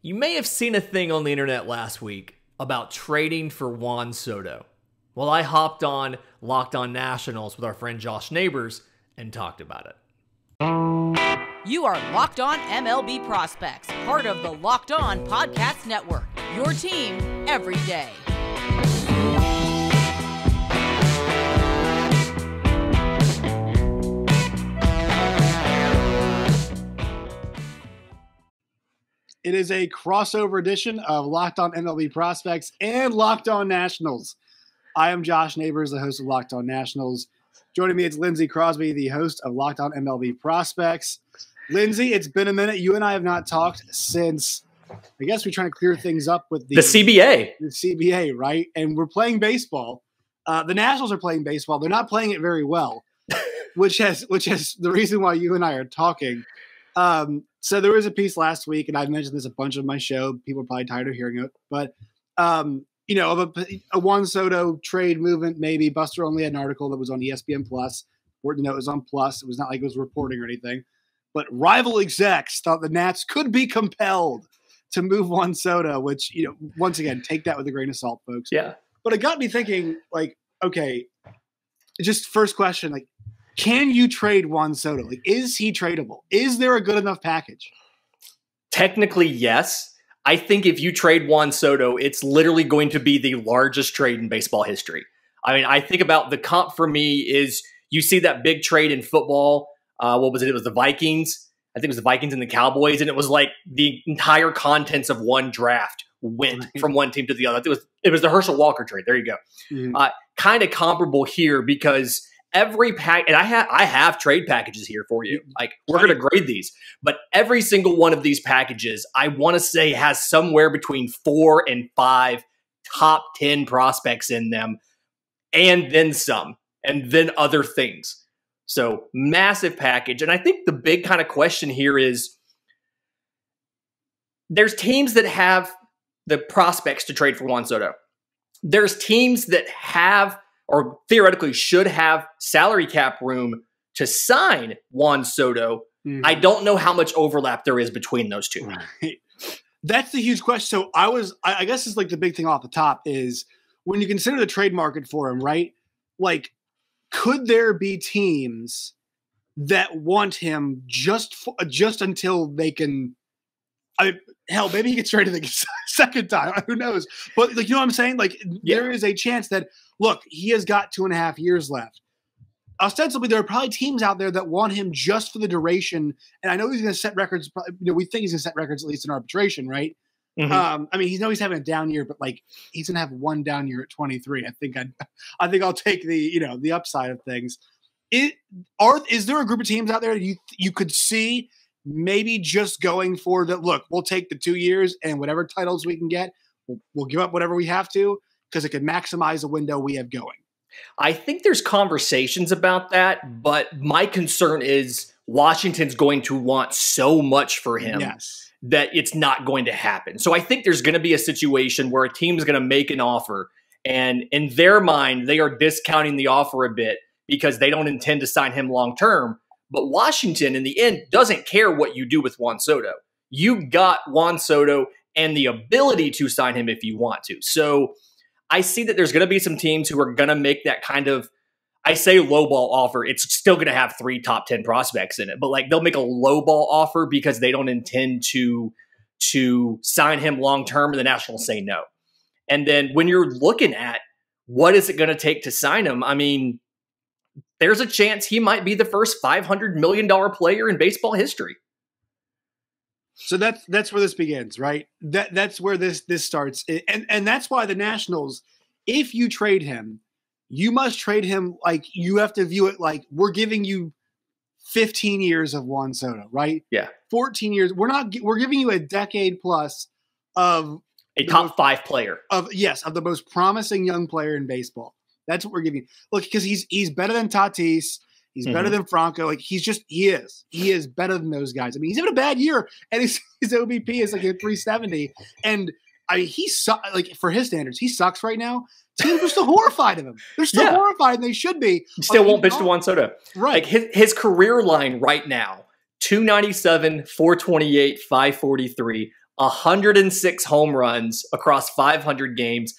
You may have seen a thing on the internet last week about trading for Juan Soto. Well, I hopped on Locked On Nationals with our friend Josh Neighbors and talked about it. You are Locked On MLB Prospects, part of the Locked On Podcast Network. Your team every day. It is a crossover edition of Locked On MLB Prospects and Locked On Nationals. I am Josh Neighbors, the host of Locked On Nationals. Joining me, it's Lindsey Crosby, the host of Locked On MLB Prospects. Lindsey, it's been a minute. You and I have not talked since, I guess we're trying to clear things up with the, The CBA. the CBA, right? And we're playing baseball. Uh, the Nationals are playing baseball. They're not playing it very well, which has which has the reason why you and I are talking. Um, so there was a piece last week, and I've mentioned this a bunch of my show. People are probably tired of hearing it, but um, you know, of a, a Juan Soto trade movement, maybe Buster Olney had an article that was on ESPN Plus. Important to note, it was on Plus. It was not like it was reporting or anything. But rival execs thought the Nats could be compelled to move Juan Soto, which you know, once again, take that with a grain of salt, folks. Yeah. But it got me thinking, like, okay, just first question, like, can you trade Juan Soto? Like, is he tradable? Is there a good enough package? Technically, yes. I think if you trade Juan Soto, it's literally going to be the largest trade in baseball history. I mean, I think about the comp for me is you see that big trade in football. Uh, what was it? It was the Vikings. I think it was the Vikings and the Cowboys, and it was like the entire contents of one draft went from one team to the other. It was it was the Herschel Walker trade. There you go. Uh, kind of comparable here because every pack and I have I have trade packages here for you. Mm-hmm. Like we're going to grade these, but every single one of these packages I want to say has somewhere between 4 and 5 top 10 prospects in them and then some and then other things. So massive package and I think the big kind of question here is there's teams that have the prospects to trade for Juan Soto there's teams that have or theoretically should have salary cap room to sign Juan Soto. Mhm. I don't know how much overlap there is between those two. Right. That's the huge question. So I was, I guess, is like the big thing off the top is when you consider the trade market for him, right? Like, could there be teams that want him just for, just until they can? I hell, maybe he gets traded the second time. Who knows? But like, you know what I'm saying? Like, there is a chance that look, he has got two and a half years left. Ostensibly, there are probably teams out there that want him just for the duration. And I know he's going to set records. You know, we think he's going to set records at least in arbitration, right? Mhm. Um, I mean, he's know he's having a down year, but like he's going to have one down year at 23. I think I, I think I'll take the you know the upside of things. It are is there a group of teams out there you you could see maybe just going for that? Look, we'll take the two years and whatever titles we can get, we'll, we'll give up whatever we have to because it could maximize the window we have going. I think there's conversations about that, but my concern is Washington's going to want so much for him Yes. that it's not going to happen. So I think there's going to be a situation where a team's going to make an offer and in their mind they are discounting the offer a bit because they don't intend to sign him long term. But Washington in the end doesn't care what you do with Juan Soto. You got Juan Soto and the ability to sign him if you want to. So I see that there's going to be some teams who are going to make that kind of I say lowball offer. It's still going to have three top 10 prospects in it, but like they'll make a lowball offer because they don't intend to to sign him long term and the Nationals say no. And then when you're looking at what is it going to take to sign him? I mean, there's a chance he might be the first $500 million player in baseball history. So that's that's where this begins, right? That that's where this this starts, and and that's why the Nationals, if you trade him, you must trade him like you have to view it like we're giving you 15 years of Juan Soto, right? Yeah. 14 years. We're not. We're giving you a decade plus of A top most- five player. of yes of the most promising young player in baseball. That's what we're giving. Look, because he's he's better than Tatis. He's better Mhm. than Franco. Like he's just he is. He is better than those guys. I mean, he's having a bad year, and his, his OBP is like a 370. And I mean, he su- like for his standards, he sucks right now. Teams are still horrified of him. They're still Yeah. horrified, and they should be. Still won't pitch to? Juan Soto. Right. Like his, his career line right now 297, 428, 543, 106 home runs across 500 games,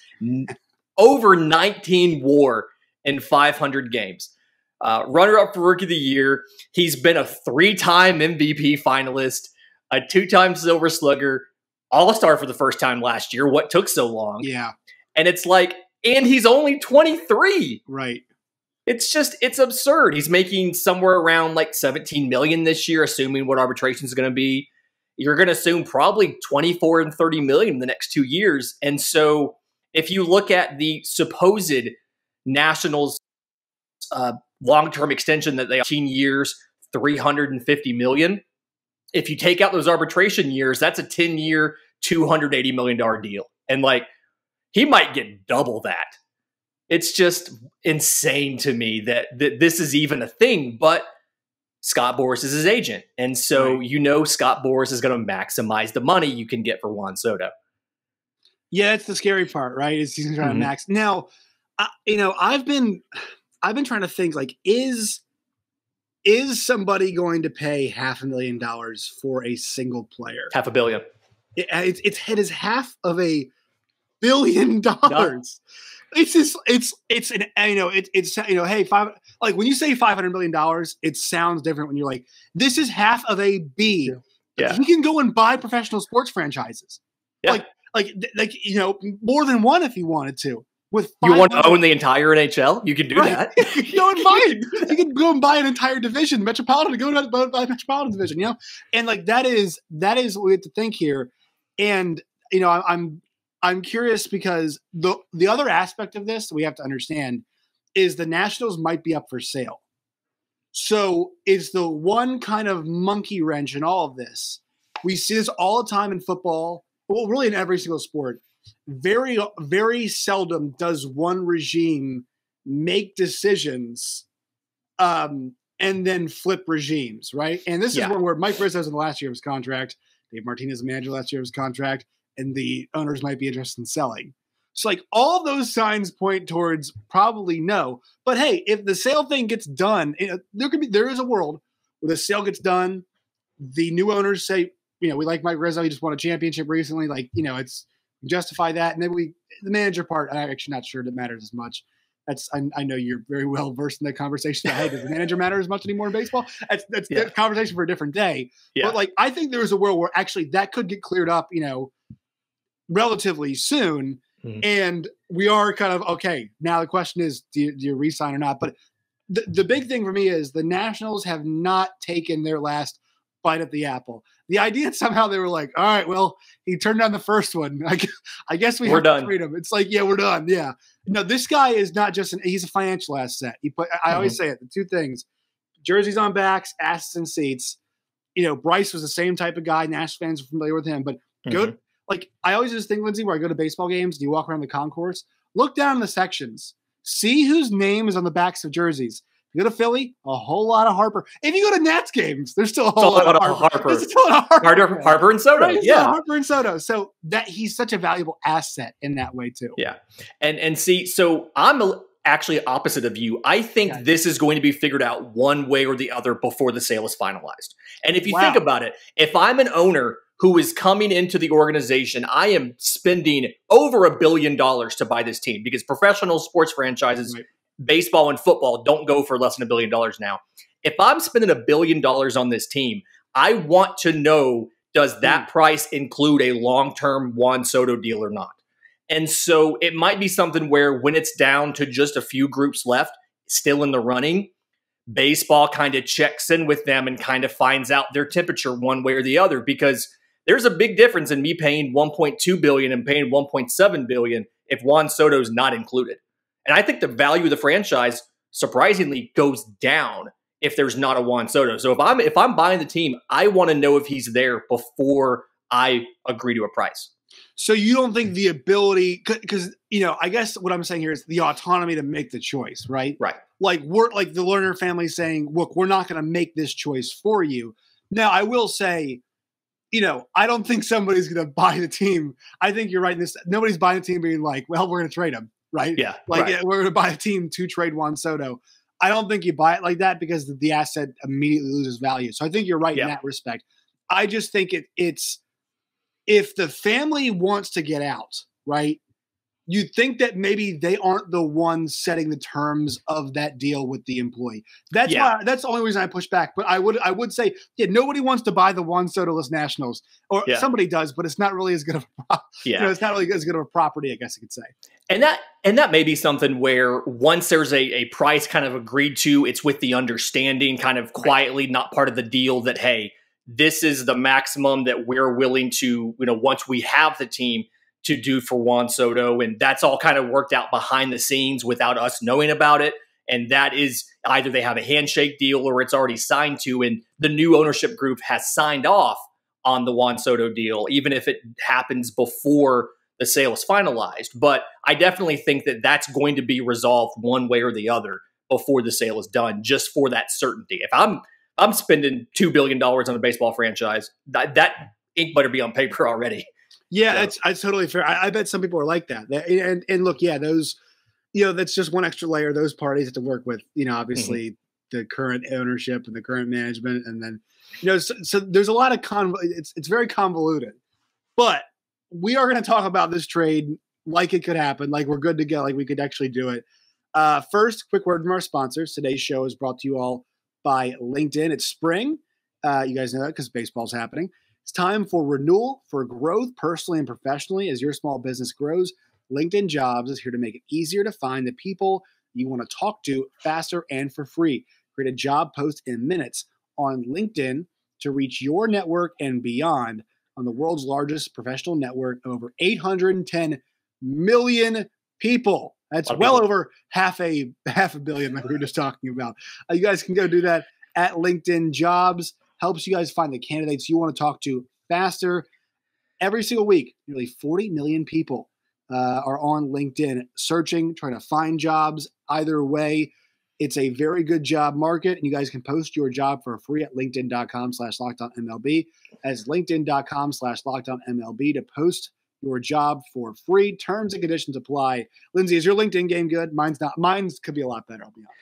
over 19 WAR in 500 games. Uh, runner up for Rookie of the Year. He's been a three time MVP finalist, a two time Silver Slugger, All Star for the first time last year. What took so long? Yeah, And it's like, and he's only 23. right. It's just, it's absurd. He's making somewhere around like 17 million this year, assuming what arbitration is going to be. You're going to assume probably 24 and 30 million in the next two years. And so if you look at the supposed Nationals uh, long term extension that they 18 years, 350 million. If you take out those arbitration years, that's a 10 year, $280 million deal. And like, he might get double that. It's just insane to me that, that this is even a thing, but Scott Boras is his agent. And so Right. you know Scott Boras is going to maximize the money you can get for Juan Soto. Yeah, it's the scary part, right? Is he's trying Mhm. to max. Now, I, you know, I've been, I've been trying to think like, is, is somebody going to pay half a million dollars for a single player? Half a billion. It, it's its head is half of a billion dollars. It's just it's it's an you know it, it's you know hey five like when you say five hundred million dollars it sounds different when you're like this is half of a B. Yeah. He can go and buy professional sports franchises. Yeah. Like like like you know more than one if he wanted to. With You want to own the entire NHL? You can do Right. that. you go and buy it. You can go and buy an entire division, Metropolitan, go to buy Metropolitan division, you know? And like that is that is what we have to think here. And you know, I, I'm I'm curious because the the other aspect of this we have to understand is the Nationals might be up for sale. So is the one kind of monkey wrench in all of this. We see this all the time in football, well, really in every single sport. Very, very seldom does one regime make decisions um, and then flip regimes, right? And this Yeah. is one where Mike Rizzo's in the last year of his contract, Dave Martinez, the manager, last year of his contract, and the owners might be interested in selling. So, like, all those signs point towards probably no. But hey, if the sale thing gets done, there could be there is a world where the sale gets done. The new owners say, you know, we like Mike Rizzo. He just won a championship recently. Like, you know, it's justify that. And then we the manager part. I'm actually not sure that matters as much. That's I, I know you're very well versed in that conversation. Hey, does the manager matter as much anymore in baseball? That's that's Yeah. a conversation for a different day. Yeah. But like, I think there is a world where actually that could get cleared up. You know, relatively soon. Mhm. And we are kind of okay. Now the question is, do you, do you resign or not? But the, the big thing for me is the Nationals have not taken their last bite at the apple. The idea that somehow they were like, all right, well, he turned down the first one. I, I guess we We're have done. him. It's like, yeah, we're done. Yeah. No, this guy is not just an, he's a financial asset. He put, I, I always Mm-hmm. say it, the two things, jerseys on backs, assets and seats. You know, Bryce was the same type of guy. Nats fans are familiar with him, but go Mhm. like I always do this thing, Lindsey, where I go to baseball games and you walk around the concourse, look down in the sections, see whose name is on the backs of jerseys. You go to Philly, a whole lot of Harper. If you go to Nats games, there's still a whole lot, lot of Harper. Harper. There's still a lot of Harper. Harper, Harper and Soto. Right, Yeah. Harper and Soto. So that he's such a valuable asset in that way too. Yeah. And and see, so I'm a, actually opposite of you. I think Okay. this is going to be figured out one way or the other before the sale is finalized. And if you Wow. think about it, if I'm an owner who is coming into the organization, I am spending over a billion dollars to buy this team because professional sports franchises, Right. Baseball and football, don't go for less than a billion dollars now. If I'm spending a billion dollars on this team, I want to know does that hmm. price include a long term Juan Soto deal or not? And so it might be something where when it's down to just a few groups left, still in the running, baseball kind of checks in with them and kind of finds out their temperature one way or the other because there's a big difference in me paying 1.2 billion and paying 1.7 billion if Juan Soto's not included. And I think the value of the franchise surprisingly goes down if there's not a Juan Soto. So if I'm if I'm buying the team, I want to know if he's there before I agree to a price. So you don't think the ability, because you know, I guess what I'm saying here is the autonomy to make the choice, right? Right. Like we're like the Lerner family saying, look, we're not going to make this choice for you. Now, I will say, you know, I don't think somebody's going to buy the team. I think you're right in this. Nobody's buying the team being like, well, we're going to trade him, right? Yeah. Like right. yeah, we're going to buy a team to trade Juan Soto. I don't think you buy it like that because the, the asset immediately loses value. So I think you're right Yeah. in that respect. I just think it it's if the family wants to get out, right? You'd think that maybe they aren't the ones setting the terms of that deal with the employee. That's Yeah. why that's the only reason I push back. But I would I would say, yeah, nobody wants to buy the one Soto-less Nationals, or Yeah. somebody does, but it's not really as good of a Yeah. you know, it's not really as good of a property, I guess you could say. And that and that may be something where once there's a, a price kind of agreed to, it's with the understanding, kind of quietly, not part of the deal that hey, this is the maximum that we're willing to, you know, once we have the team to do for Juan Soto, and that's all kind of worked out behind the scenes without us knowing about it. And that is either they have a handshake deal or it's already signed to, and the new ownership group has signed off on the Juan Soto deal, even if it happens before the sale is finalized. But I definitely think that that's going to be resolved one way or the other before the sale is done, just for that certainty. If I'm I'm spending two billion dollars on a baseball franchise, that, that ink better be on paper already. Yeah, So- that's that's totally fair. I, I bet some people are like that. That- And and look, yeah, those you know, that's just one extra layer those parties have to work with. You know, obviously the current ownership and the current management, and then you know, so, so there's a lot of con. It's it's very convoluted, but we are going to talk about this trade like it could happen, like we're good to go, like we could actually do it. Uh, first, quick word from our sponsors. Today's show is brought to you all by LinkedIn. It's spring. Uh, you guys know that because baseball's happening. It's time for renewal for growth personally and professionally as your small business grows. LinkedIn Jobs is here to make it easier to find the people you want to talk to faster and for free. Create a job post in minutes on LinkedIn to reach your network and beyond on the world's largest professional network of over 810 million people. That's well people. over half a half a billion like we were just talking about. Uh, you guys can go do that at LinkedIn Jobs. Helps you guys find the candidates you want to talk to faster. Every single week, nearly 40 million people uh, are on LinkedIn searching, trying to find jobs. Either way, it's a very good job market, and you guys can post your job for free at linkedin.com slash lockedonmlb. As linkedin.com slash lockedonmlb to post your job for free. Terms and conditions apply. Lindsey, is your LinkedIn game good? Mine's not. Mine's could be a lot better, I'll be honest.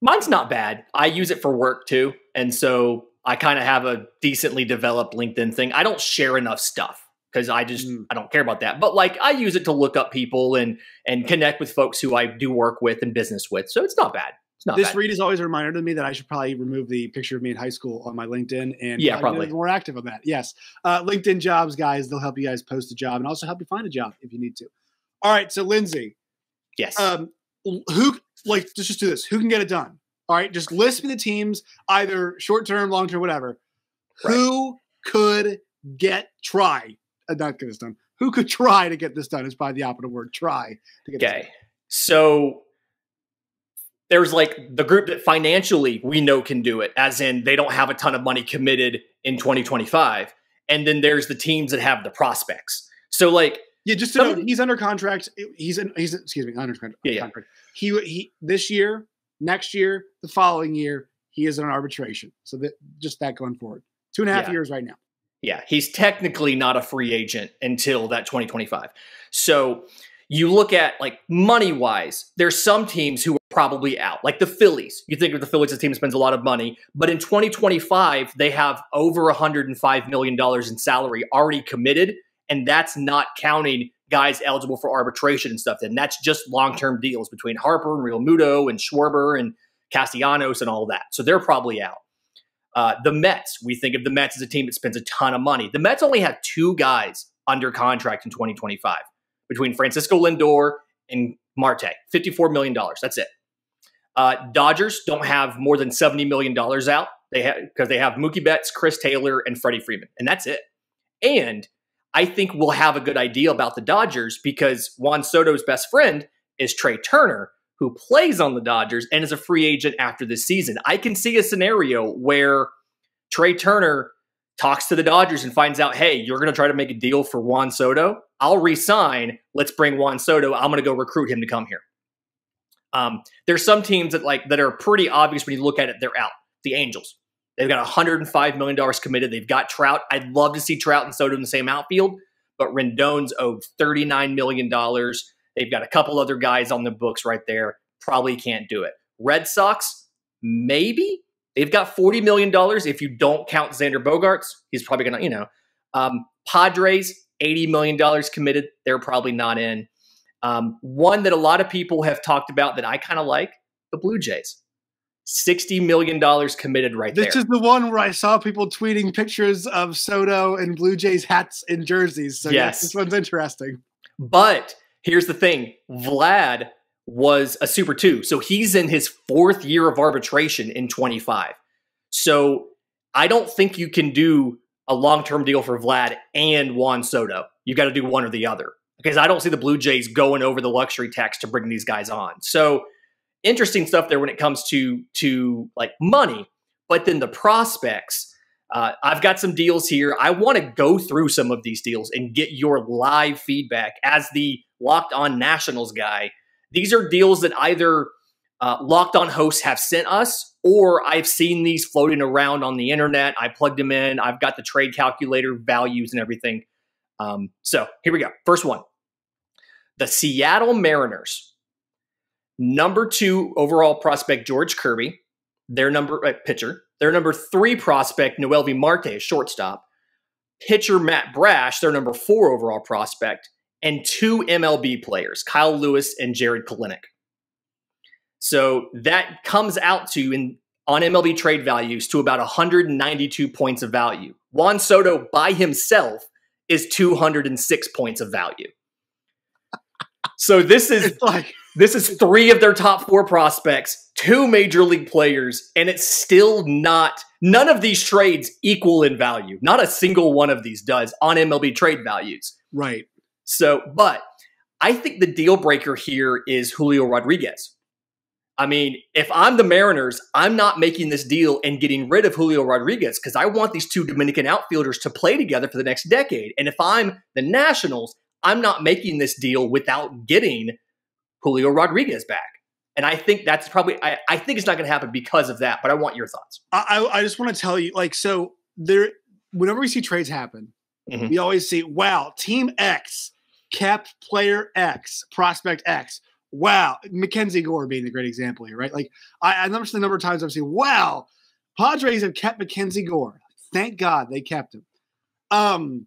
Mine's not bad. I use it for work too. And so I kind of have a decently developed LinkedIn thing. I don't share enough stuff because I just Mm. I don't care about that. But like I use it to look up people and and connect with folks who I do work with and business with. So it's not bad. It's not This bad. read is always a reminder to me that I should probably remove the picture of me in high school on my LinkedIn and Yeah, probably. more active on that. Yes, uh, LinkedIn jobs, guys, they'll help you guys post a job and also help you find a job if you need to. All right, so Lindsey, yes. um, who like let's just do this? Who can get it done? All right, just list me the teams, either short term, long term, whatever. Right. Who could get try? Uh, not get this done. Who could try to get this done? Is probably the operative word. Try to get this Okay. So there's like the group that financially we know can do it, as in they don't have a ton of money committed in 2025. And then there's the teams that have the prospects. So like Yeah, just to know, he's under contract. He's in, he's excuse me, under contract. Yeah, yeah. He he this year, next year, the following year, he is in arbitration. So that just that going forward, two and a half Yeah. years right now. Yeah, he's technically not a free agent until that 2025. So you look at like money wise, there's some teams who are probably out, like the Phillies. You think of the Phillies as a team that spends a lot of money, but in 2025, they have over $105 million in salary already committed. And that's not counting guys eligible for arbitration and stuff. And that's just long term deals between Harper and Realmuto and Schwarber and Castellanos and all that. So they're probably out. Uh, the Mets, we think of the Mets as a team that spends a ton of money. The Mets only have two guys under contract in 2025 between Francisco Lindor and Marte, $54 million. That's it. Uh, Dodgers don't have more than $70 million out. They have because they have Mookie Betts, Chris Taylor, and Freddie Freeman, and that's it. And I think we'll have a good idea about the Dodgers because Juan Soto's best friend is Trea Turner, who plays on the Dodgers and is a free agent after this season. I can see a scenario where Trea Turner talks to the Dodgers and finds out, hey, you're going to try to make a deal for Juan Soto. I'll resign. Let's bring Juan Soto. I'm going to go recruit him to come here. Um, there's some teams that like that are pretty obvious when you look at it. They're out. The Angels. They've got 105 million dollars committed. They've got Trout. I'd love to see Trout and Soto in the same outfield, but Rendon's owed 39 million dollars. They've got a couple other guys on the books right there. Probably can't do it. Red Sox, maybe they've got 40 million dollars if you don't count Xander Bogaerts. He's probably gonna, you know. Um, Padres, $80 million committed. They're probably not in. Um, one that a lot of people have talked about that I kind of like the Blue Jays. $60 million committed right there. this is the one where I saw people tweeting pictures of Soto and Blue Jays hats and jerseys. So yes, Yes. this one's interesting. But here's the thing Vlad was a Super 2. So he's in his fourth year of arbitration in 25. So I don't think you can do a long term deal for Vlad and Juan Soto. You got to do one or the other because I don't see the Blue Jays going over the luxury tax to bring these guys on. So interesting stuff there when it comes to to like money, but then the prospects. Uh, I've got some deals here. I want to go through some of these deals and get your live feedback as the Locked On Nationals guy. These are deals that either uh, Locked On hosts have sent us, or I've seen these floating around on the internet. I plugged them in. I've got the trade calculator values and everything. Um, so here we go. First one the Seattle Mariners, number two overall prospect, George Kirby, their number uh, pitcher. Their number three prospect, Noelvi Marte, shortstop. Pitcher Matt Brash, their number four overall prospect, and two MLB players, Kyle Lewis and Jarred Kelenic. So that comes out to in on MLB trade values to about 192 points of value. Juan Soto by himself is 206 points of value. So this is It's like this is three of their top four prospects, two major league players, and it's still not, none of these trades equal in value. Not a single one of these does on MLB trade values. right. So, but I think the deal breaker here is Julio Rodriguez. I mean, if I'm the Mariners, I'm not making this deal and getting rid of Julio Rodriguez because I want these two Dominican outfielders to play together for the next decade. And if I'm the Nationals, I'm not making this deal without getting Julio Rodriguez back. And I think that's probably, I, I think it's not going to happen because of that, but I want your thoughts. I, I just want to tell you, like, so there, whenever we see trades happen, Mhm. we always see, wow, team X kept player X, prospect X. Wow, Mackenzie Gore being the great example here, right? Like, I, I noticed the number of times I've seen, wow, Padres have kept Mackenzie Gore. Thank God they kept him. Um,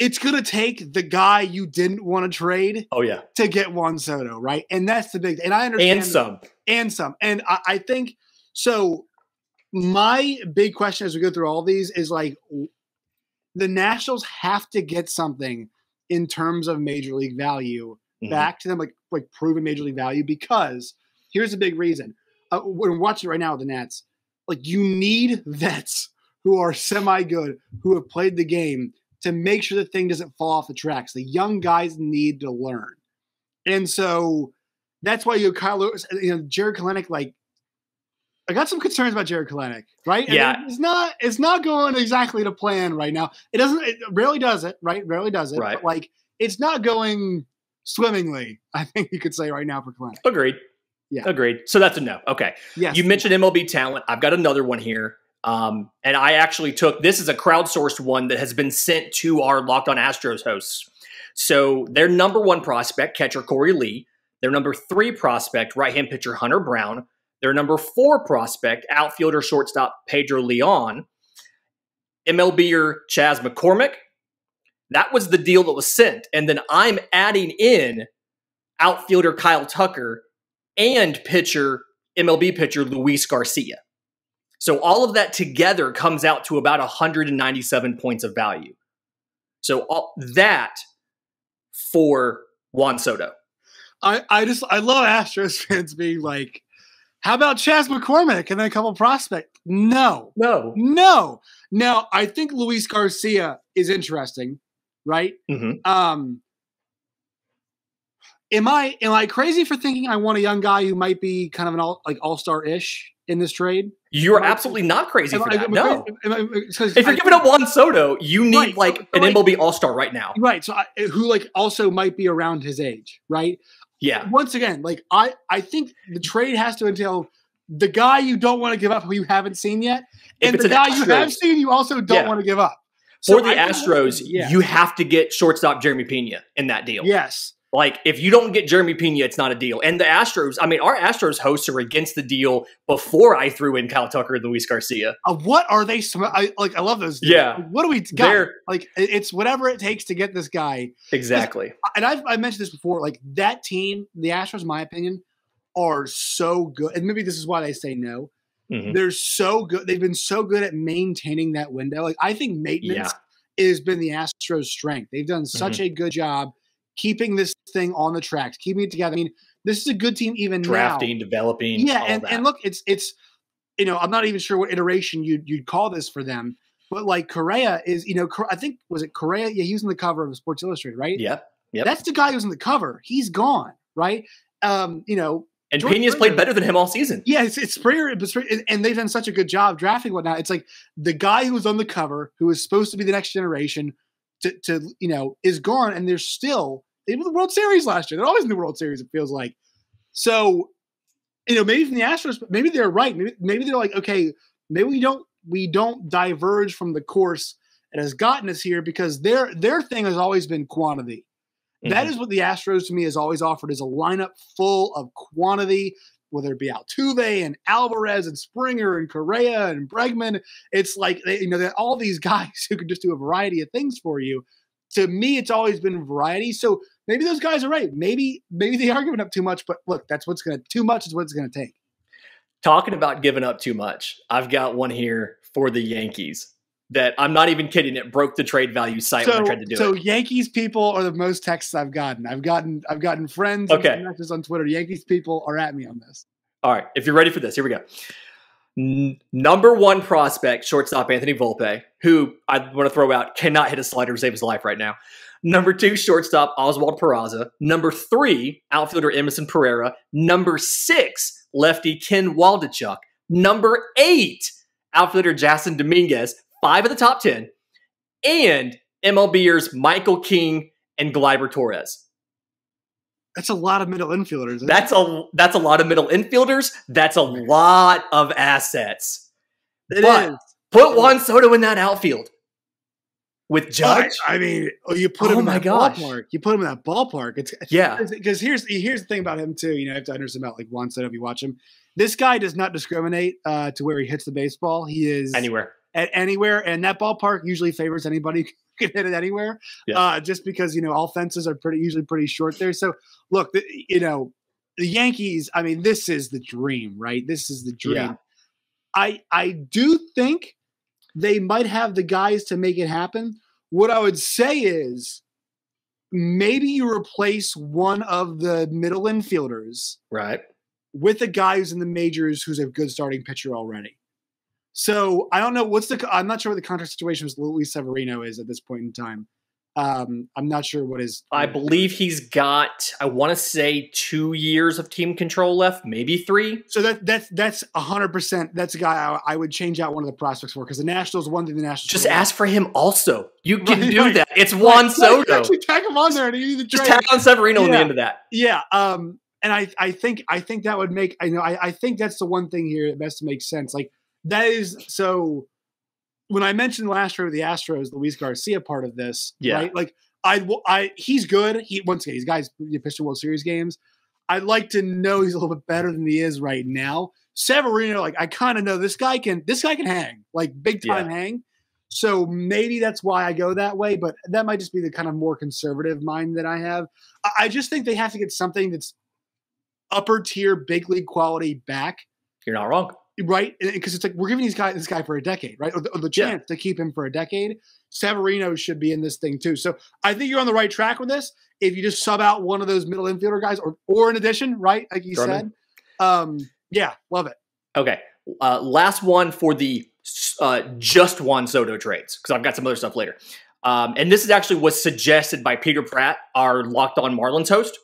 it's gonna take the guy you didn't want to trade Oh, yeah. to get Juan Soto, right? And that's the big. And I understand And some. and some. And I, I think so. My big question as we go through all these is like the Nationals have to get something in terms of major league value Mhm. back to them, like like proven major league value. Because here's a big reason. Uh, we're watching right now with the Nets. Like you need vets who are semi good, who have played the game to make sure the thing doesn't fall off the tracks. The young guys need to learn, and so that's why you Kyle Lewis, you know, Jarred Kelenic. Like, I got some concerns about Jarred Kelenic, right? And Yeah. it's not it's not going exactly to plan right now. It doesn't. It rarely does it, right? Rarely does it. Right. But like, it's not going swimmingly. I think you could say right now for Kelenic. Agreed. Yeah. Agreed. So that's a no. Okay. Yes, You mentioned MLB talent. I've got another one here. Um, and I actually took this is a crowdsourced one that has been sent to our Locked On Astros hosts. So their number one prospect, catcher Korey Lee, their number three prospect, right hand pitcher Hunter Brown, their number four prospect, outfielder shortstop Pedro Leon, MLBer Chas McCormick. That was the deal that was sent. And then I'm adding in outfielder Kyle Tucker and pitcher MLB pitcher Luis Garcia. So all of that together comes out to about 197 points of value. So all that for Juan Soto. I, I just I love Astros fans being like, how about Chas McCormick and then a couple prospect? No, No. no. Now I think Luis Garcia is interesting, right? Mhm. Um, am I am I crazy for thinking I want a young guy who might be kind of an all like all star ish in this trade? You're Am I- absolutely not crazy for I- that. I No. If you're giving up Juan Soto, you need Right, like so- an like- MLB All Star right now. right, so I, who like also might be around his age, right? Yeah. once again, like I, I think the trade has to entail the guy you don't want to give up who you haven't seen yet, and the guy you have seen you also don't Yeah. want to give up. For the Astros, yeah. you have to get shortstop Jeremy Pena in that deal. yes, Like, if you don't get Jeremy Pena, it's not a deal. And the Astros, I mean, our Astros hosts are against the deal before I threw in Kyle Tucker and Luis Garcia. Uh, what are they? sm- I like. I love those. Yeah. What do we got? They're- Like it's whatever it takes to get this guy. Exactly. And I've I mentioned this before. Like that team, the Astros, in my opinion, are so good. And maybe this is why they say no. Mhm. They're so good. They've been so good at maintaining that window. Like I think maintenance has been the Astros' strength. They've done such Mm-hmm. a good job keeping this thing on the tracks, keeping it together. I mean, this is a good team even now. Drafting, developing. Yeah, all and, that. and look, it's it's you know I'm not even sure what iteration you'd you'd call this for them, but like Correa is you know I think was it Correa? Yeah, he was on the cover of Sports Illustrated, right? Yep. Yep. That's the guy who's on the cover. He's gone, right? Um, you know, and George Pena's Springer- played better than him all season. yeah, it's it's Springer, and they've done such a good job drafting whatnot. It's like the guy who was on the cover, who is supposed to be the next generation, to to you know, is gone, and they're still they were the World Series last year. They're always in the World Series. It feels like so. You know, maybe from the Astros, maybe they're right. Maybe maybe they're like, okay, maybe we don't we don't diverge from the course that has gotten us here because their their thing has always been quantity. That Mhm. is what the Astros to me has always offered is a lineup full of quantity, whether it be Altuve and Alvarez and Springer and Correa and Bregman. It's like they, you know all these guys who can just do a variety of things for you. To me, it's always been variety. So maybe those guys are right. Maybe maybe they are giving up too much, but look, that's what's gonna too much is what it's gonna take. Talking about giving up too much, I've got one here for the Yankees that I'm not even kidding. It broke the trade value site when I So, tried to do it. so. Yankees people are the most texts I've gotten. I've gotten I've gotten friends Okay. and messages on Twitter. Yankees people are at me on this. All right, if you're ready for this, here we go. Number one prospect, shortstop Anthony Volpe, who I want to throw out, cannot hit a slider to save his life right now. Number two, shortstop Oswald Peraza. Number three, outfielder Everson Pereira. Number six, lefty Ken Waldichuk. Number eight, outfielder Jasson Dominguez. Five of the top 10. And MLBers Michael King and Gleyber Torres. That's a lot of middle infielders. it? That's a that's a lot of middle infielders. That's a lot of assets. It but- is. Put Juan Soto in that outfield with Judge. I, I mean, oh, you put him Oh in my that gosh. ballpark. You put him in that ballpark. It's Yeah, because here's here's the thing about him too. You know, you have to understand about like Juan Soto if you watch him. This guy does not discriminate uh, to where he hits the baseball. He is anywhere. at anywhere, and that ballpark usually favors anybody can hit it anywhere. Yeah. Uh, just because you know all fences are pretty usually pretty short there. So look, the, you know, the Yankees. I mean, this is the dream, right? This is the dream. Yeah. I I do think they might have the guys to make it happen. What I would say is maybe you replace one of the middle infielders Right. with a guy who's in the majors who's a good starting pitcher already. So I don't know what's the. I'm not sure what the contract situation with Luis Severino is at this point in time. Um, I'm not sure what his. I believe he's got. I want to say two years of team control left, maybe three. So that that's that's hundred percent. That's a guy I, I would change out one of the prospects for because the Nationals one thing the Nationals Just ask for him. Also, you can Right, do right. that. It's Juan right, Soto. Actually, tag him on there and Just tag on Severino in the end of that. Yeah, um, and I I think I think that would make I know I, I think that's the one thing here that best makes sense. Like that is so. When I mentioned last year with the Astros, Luis Garcia part of this, Yeah. right? Like I I he's good. He once again, he's guys you pitched in World Series games. I'd like to know he's a little bit better than he is right now. Severino, like I kind of know this guy can this guy can hang like big time hang. So maybe that's why I go that way, but that might just be the kind of more conservative mind that I have. I just think they have to get something that's upper tier, big league quality back, You're not wrong. Right? Because it's like we're giving these guy this guy for a decade, right? Or the, or the Yeah. chance to keep him for a decade. Severino should be in this thing too. So I think you're on the right track with this. If you just sub out one of those middle infielder guys, or or in addition, right? Like you 'em said, um, yeah, love it. Okay. Uh, last one for the uh, just Juan Soto trades because I've got some other stuff later. Um, and this is actually was suggested by Peter Pratt, our Locked On Marlins host.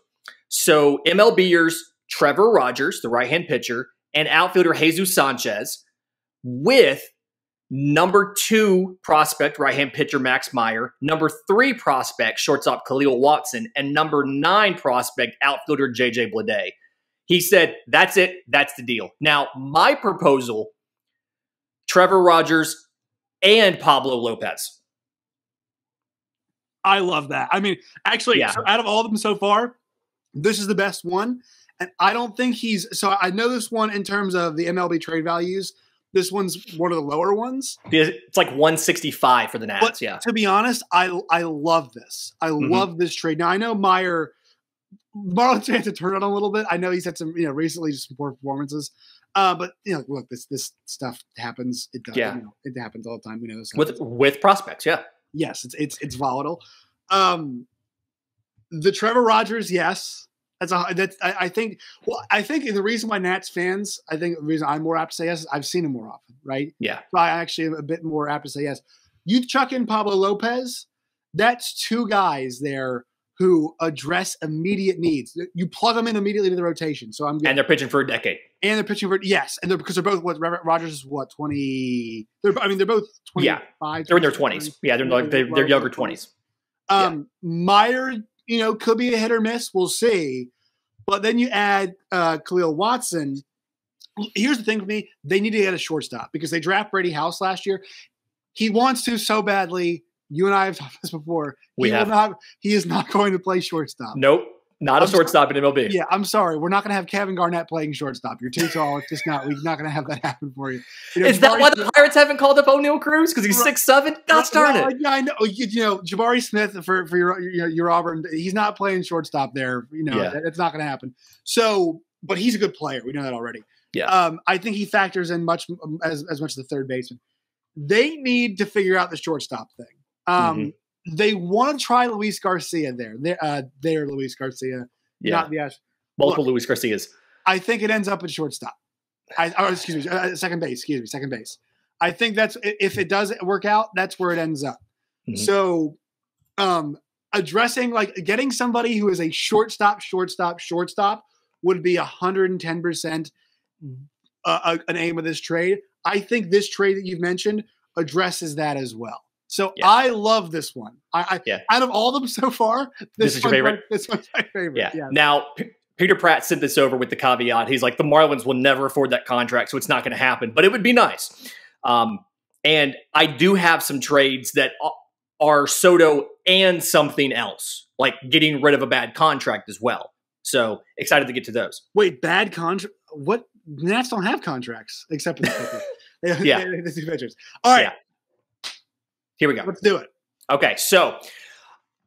So MLBers Trevor Rogers, the right hand pitcher, and outfielder Jesus Sanchez with number two prospect, right hand pitcher Max Meyer, number three prospect, shortstop Khalil Watson, and number nine prospect, outfielder JJ Bleday. He said, That's it. That's the deal. Now, my proposal Trevor Rogers and Pablo Lopez. I love that. I mean, actually, Yeah. so out of all of them so far, this is the best one. And I don't think he's so I know this one in terms of the MLB trade values. This one's one of the lower ones. It's like 165 for the Nats. But yeah. to be honest, I I love this. I Mhm. love this trade. Now I know Meyer Marlins had to turn on a little bit. I know he's had some, you know, recently just some poor performances. Uh, but you know, look, this this stuff happens. It does. Yeah. You know, it happens all the time. We know this. With happens. with prospects, yeah. yes, it's it's it's volatile. Um, the Trevor Rogers, yes, that's a that's I, I think. Well, I think the reason why Nats fans, I think the reason I'm more apt to say yes, is I've seen him more often, right? Yeah. So I actually am a bit more apt to say yes. You chuck in Pablo Lopez, that's two guys there who address immediate needs. You plug them in immediately to the rotation. So I'm good. And they're pitching for a decade. and they're pitching for yes, and they're because they're both what Rogers is what twenty. They're I mean they're both twenty Yeah. five. They're in their 20s. Yeah, they're like they're, they're younger 20s. Um, Meyer, you know, could be a hit or miss. We'll see. But then you add uh, Khalil Watson. Here's the thing for me: they need to get a shortstop because they draft Brady House last year. He wants to so badly. You and I have talked this before. We he will have. not. He is not going to play shortstop. Nope. Not a I'm shortstop in MLB. Yeah, I'm sorry. We're not going to have Kevin Garnett playing shortstop. You're too tall. It's just not. We're not going to have that happen for you. you know, Is that why the Pirates haven't called up Oneil Cruz? Because he's Right. six seven? Well, darn it. Yeah, I know. You, you know, Jabari Smith for for your your, your Auburn. He's not playing shortstop there. You know, Yeah. that- that's not going to happen. So, but he's a good player. We know that already. Yeah. Um, I think he factors in much as as much as the third baseman. They need to figure out the shortstop thing. Um, Mm-hmm. They want to try Luis Garcia there. There, uh, there, Luis Garcia, Yeah. not the Ash. Multiple Luis Garcias. I think it ends up at shortstop. I, oh, excuse me, uh, second base. Excuse me, second base. I think that's if it does work out, that's where it ends up. Mhm. So, um, addressing like getting somebody who is a shortstop, shortstop, shortstop would be hundred and ten percent uh, an aim of this trade. I think this trade that you've mentioned addresses that as well. So Yeah. I love this one. I, I Yeah. out of all of them so far, this, This is your favorite? my- this one's my favorite. Yeah. yeah. Now, P- Peter Pratt sent this over with the caveat. He's like, the Marlins will never afford that contract, so it's not going to happen, but it would be nice. Um, and I do have some trades that are Soto and something else, like getting rid of a bad contract as well. So excited to get to those. Wait, bad contract? What? Nats don't have contracts except for the Yeah. the two pitchers. All right, Yeah. Here we go. let's do it. Okay, so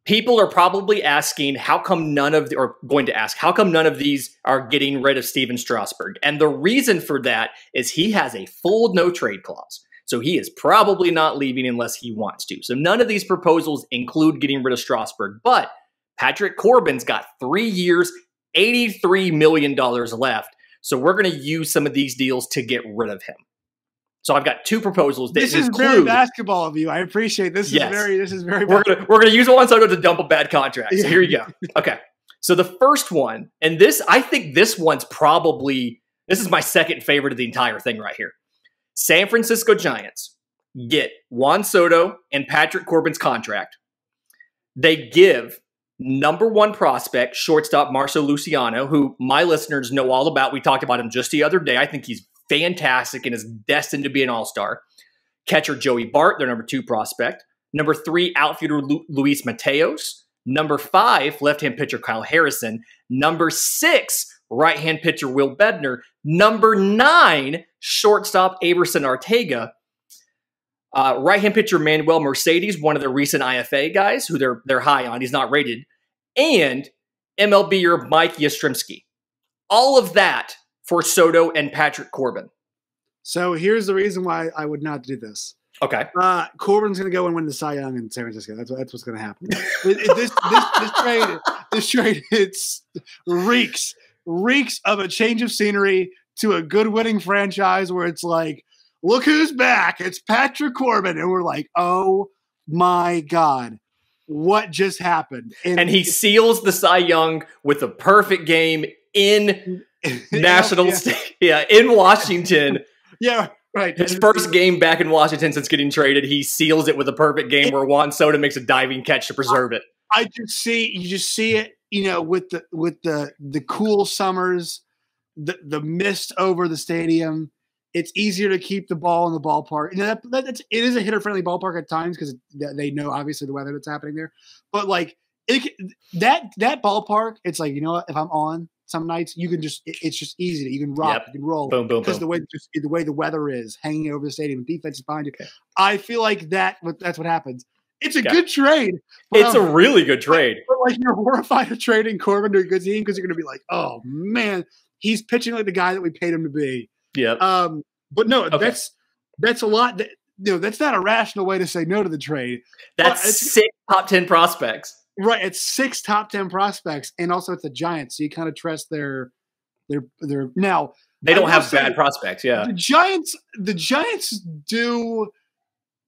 people are probably asking how come none of the, or going to ask how come none of these are getting rid of Stephen Strasburg? And the reason for that is he has a full no trade clause. So he is probably not leaving unless he wants to. So none of these proposals include getting rid of Strasburg, but Patrick Corbin's got 3 years, 83 million dollars left. So we're going to use some of these deals to get rid of him. So I've got two proposals This is include very basketball of you. I appreciate this. Yes. Is very. This is very. we're gonna we're gonna use Juan Soto to dump a bad contract. So Yeah. here you go. Okay. So the first one, and this I think this one's probably this is my second favorite of the entire thing right here. San Francisco Giants get Juan Soto and Patrick Corbin's contract. They give number one prospect, shortstop Marco Luciano, who my listeners know all about. We talked about him just the other day. I think he's fantastic and is destined to be an all-star. Catcher Joey Bart, their number two prospect. Number three, outfielder Lu- Luis Matos. Number five, left hand pitcher Kyle Harrison. Number six, right hand pitcher Will Bednar. Number nine, shortstop Aeverson Arteaga. Uh, right hand pitcher Manuel Mercedes, one of the recent IFA guys who they're they're high on. He's not rated. And MLBer Mike Yastrzemski. All of that for Soto and Patrick Corbin. So here's the reason why I would not do this. Okay. Uh, Corbin's going to go and win the Cy Young in San Francisco. That's that's what's going to happen. This, this, this trade, this trade, it's reeks reeks of a change of scenery to a good winning franchise where it's like, look who's back! It's Patrick Corbin, and we're like, oh my god, what just happened? And he seals the Cy Young with a perfect game in national yeah, state. Yeah, in Washington. yeah, right. His first game back in Washington since getting traded, he seals it with a perfect game where Juan Soto makes a diving catch to preserve it. I just see you just see it, you know, with the with the the cool summers, the the mist over the stadium. It's easier to keep the ball in the ballpark. You know, that, that, that's, it is a hitter friendly ballpark at times because they know obviously the weather that's happening there. But like it, that that ballpark, it's like you know what? If I'm on some nights, you can just it, it's just easy. To, you can rock, Yep. you can roll Boom, boom, because boom. the way just the way the weather is hanging over the stadium, defense is behind you. I feel like that what- that's what happens. It's a Okay. good trade. but It's a really good trade. but like you're horrified of trading Corbin to a good team because you're going to be like, oh man, he's pitching like the guy that we paid him to be. Yeah. Um, but no, Okay. that's that's a lot. That, you know, that's not a rational way to say no to the trade. That's it's- six top 10 prospects. Right, it's six top ten prospects, and also it's the Giants, so you kind of trust their their their now. They don't have bad prospects. Yeah. The Giants, the Giants do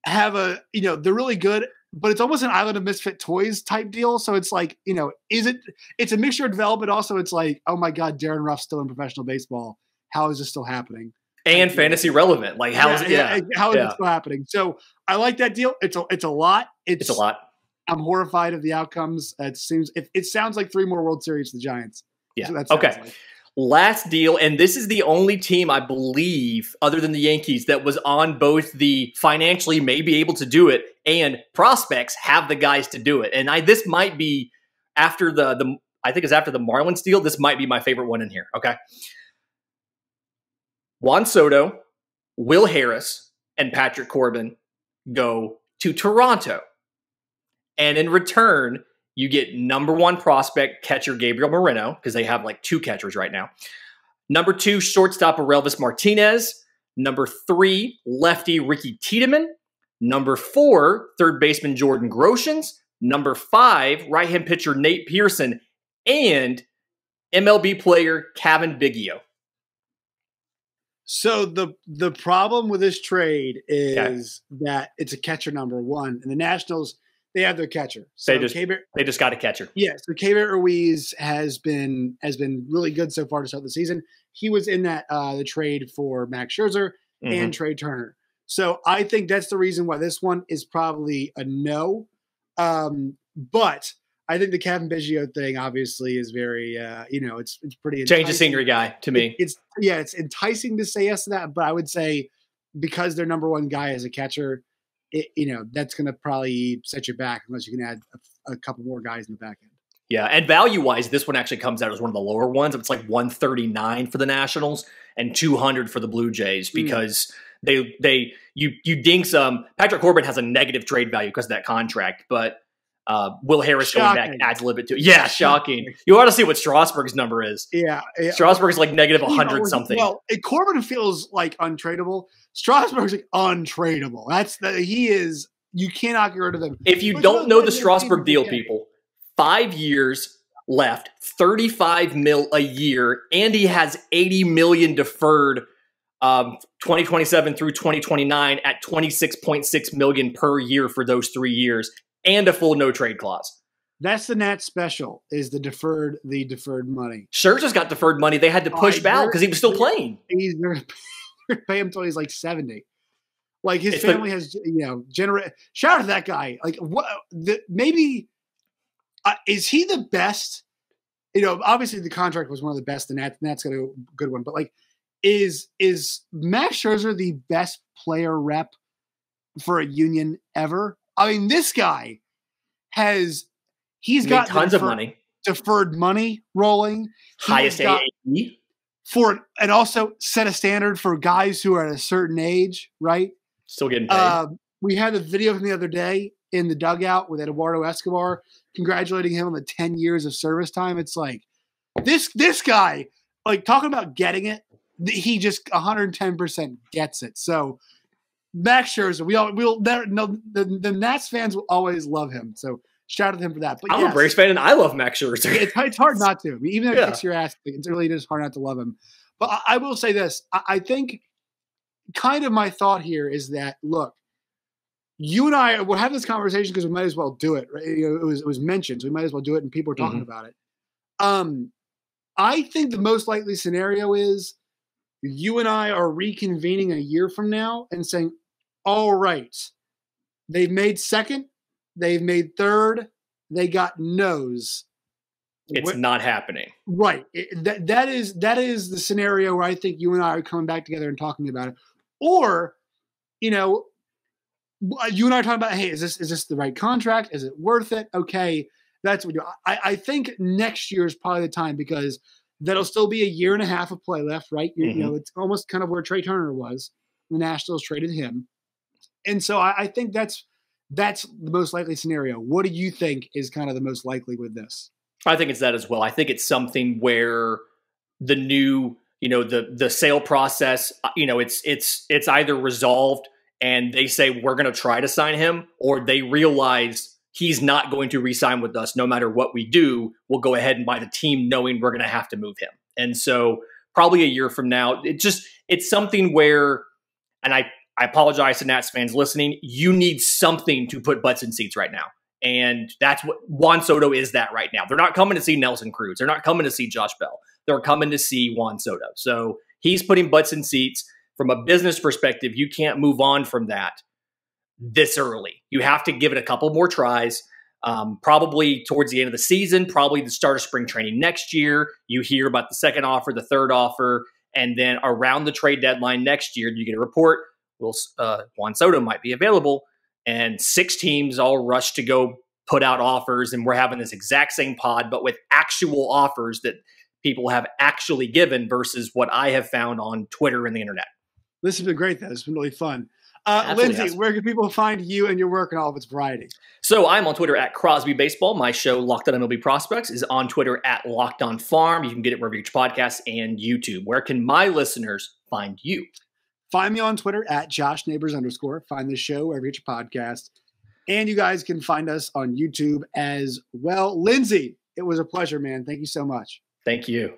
have a you know they're really good, but it's almost an Island of Misfit Toys type deal. So it's like you know, is it? It's a mixture of development. Also, it's like, oh my god, Darin Ruf's still in professional baseball. How is this still happening? And fantasy relevant. Like, how's it? Yeah. how is yeah. it still happening? So I like that deal. It's a it's a lot. It's, It's a lot. I'm horrified of the outcomes. It seems it, it sounds like three more World Series for the Giants. Yeah. Okay. like. Last deal, and this is the only team I believe, other than the Yankees, that was on both the financially may be able to do it and prospects have the guys to do it. And I this might be after the the I think it's after the Marlins deal. This might be my favorite one in here. Okay. Juan Soto, Will Harris, and Patrick Corbin go to Toronto. And in return, you get number one prospect catcher Gabriel Moreno because they have like two catchers right now. Number two shortstop Orelvis Martinez. Number three lefty Ricky Tiedemann. Number four third baseman Jordan Groshans. Number five right hand pitcher Nate Pearson and MLB player Cavan Biggio. So the the problem with this trade is that it's a catcher number one, and the Nationals they have their catcher. So They just- They just got a catcher. yeah, so Keibert Ruiz has been has been really good so far to start the season. He was in that uh the trade for Max Scherzer Mhm. and Trea Turner. So I think that's the reason why this one is probably a no. Um, but I think the Cavan Biggio thing obviously is very uh, you know, it's it's pretty Change the enticing. scenery guy to me. It's yeah, it's enticing to say yes to that, but I would say because their number one guy is a catcher, it, you know that's going to probably set you back unless you can add a, a couple more guys in the back end. Yeah, and value wise, this one actually comes out as one of the lower ones. It's like 139 for the Nationals and 200 for the Blue Jays Mm. because they they you you ding some. Patrick Corbin has a negative trade value because of that contract, but uh, Will Harris going back adds a little bit to it. Yeah, shocking. You ought to see what Strasburg's number is. Yeah, yeah. Strasburg's like negative You know, 100 something. Well, Corbin feels like untradeable. Strasburg's like untradeable. That's the, he is. You cannot get rid of him. If you Which don't know the Strasburg deal, people, five years left, 35 mil a year, and he has 80 million deferred um, 2027 through 2029 at 26.6 million per year for those three years and a full no trade clause. That's the Nat special. Is the deferred the deferred money? Scherzer's got deferred money. They had to push I- out because he was still playing. He's they're him until he's like seventy. Like his It's family has, you know, generate. Shout out to that guy. Like what? The, maybe uh, is he the best? You know, obviously the contract was one of the best, and that that's got a good one. But like, is is Max Scherzer the best player rep for a union ever? I mean, this guy has he's Made got tons of money. deferred money rolling. He Highest AAV. for and also set a standard for guys who are at a certain age, right? Still getting paid. Um, we had a video from the other day in the dugout with Eduardo Escobar congratulating him on the 10 years of service time. It's like this this guy, like talking about getting it, he just 110% gets it. So Max Scherzer, we all we'll no the, the Nats fans will always love him. So shout out to him for that. But I'm yes, a Braves fan and I love Max Scherzer. it's, it's hard not to. I mean, even though Yeah. it kicks your ass, it's really just hard not to love him. But I, I will say this: I, I think kind of my thought here is that look, you and I will have this conversation because we might as well do it. Right? You know, it was it was mentioned, so we might as well do it, and people are talking about it. Um, I think the most likely scenario is you and I are reconvening a year from now and saying, "All right, they've made second, they've made third, they got nose." it's what, not happening. Right. It, that that is that is the scenario where I think you and I are coming back together and talking about it. Or, you know, you and I are talking about, hey, is this is this the right contract? Is it worth it? Okay, that's what we do. I, I think next year is probably the time because that'll still be a year and a half of play left, right? You, mm-hmm. you know, it's almost kind of where Trea Turner was. The Nationals traded him, and so I, I think that's that's the most likely scenario. What do you think is kind of the most likely with this? I think it's that as well. I think it's something where the new, you know, the the sale process, uh, you know, it's it's it's either resolved and they say we're going to try to sign him, or they realize he's not going to re-sign with us no matter what we do. We'll go ahead and buy the team, knowing we're going to have to move him. And so, probably a year from now, it just it's something where, and I I apologize to Nats fans listening. You need something to put butts in seats right now. And that's what Juan Soto is that right now. They're not coming to see Nelson Cruz. They're not coming to see Josh Bell. They're coming to see Juan Soto. So he's putting butts in seats. From a business perspective, you can't move on from that this early. You have to give it a couple more tries. Um, probably towards the end of the season, probably the start of spring training next year. You hear about the second offer, the third offer, and then around the trade deadline next year, you get a report. Well, uh, Juan Soto might be available and six teams all rush to go put out offers and we're having this exact same pod but with actual offers that people have actually given versus what i have found on twitter and the internet this has been great though it's been really fun uh, Lindsey, where can people find you and your work and all of its variety? So I'm on Twitter at Crosby Baseball. My show, Locked On MLB Prospects, is on Twitter at Locked On Farm. You can get it wherever you get podcasts and YouTube. Where can my listeners find you? Find me on Twitter at Josh Neighbors underscore. Find the show wherever you get your podcast. And you guys can find us on YouTube as well. Lindsey, it was a pleasure, man. Thank you so much. Thank you.